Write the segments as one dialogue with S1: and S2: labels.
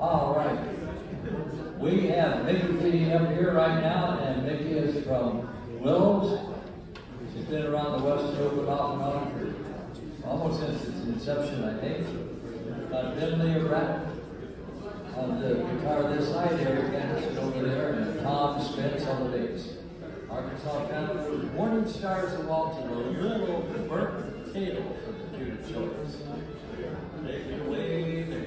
S1: All right. We have Mikki Feeney up here right now, and Mikki is from Willows. She's been around the West Open off and on for almost since its inception, I think. Got Finley Brett on the guitar this side, Eric Anderson over there, and Tom Spence on the bass. Arkansas County, Morning Stars of a little burnt potato for the Judith Children's. Take it away.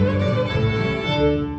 S1: Música